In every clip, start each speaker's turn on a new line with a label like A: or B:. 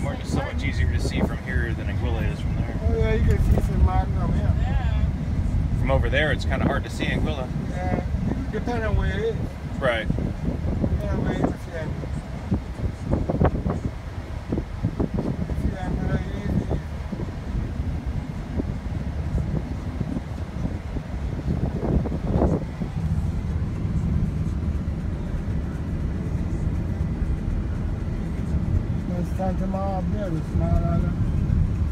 A: much easier to see from here than Anguilla is from there.
B: Oh yeah, you can see some Magnum here.
C: Yeah.
A: From over there, it's kind of hard to see Anguilla.
B: Yeah, depending on where it is.
A: Right.
B: Depending on where it is, you see Anguilla. See Anguilla easy. There's Tintamarre up there, the small island.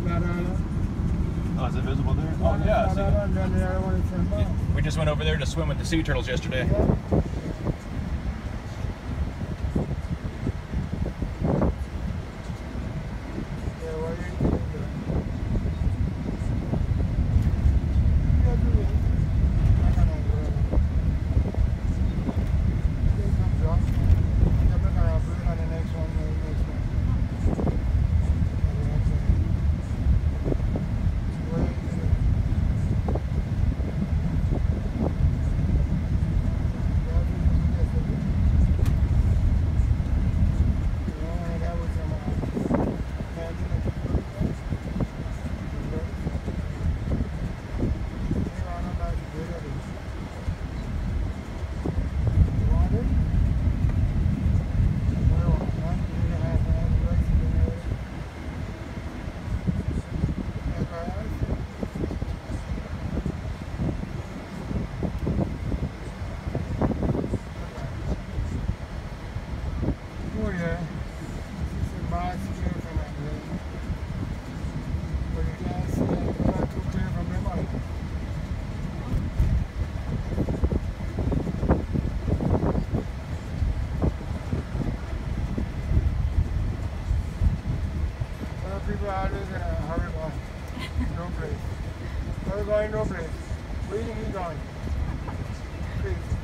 B: Flat island.
A: Oh, is it visible there? Oh, yeah. I see it.
B: island, then the other one is St. Paul.
A: We just went over there to swim with the sea turtles yesterday.
B: Yeah, people are always uh, hurry on. No place. We're going, no place. Where are is going? Please.